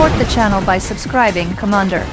Support the channel by subscribing, Commander.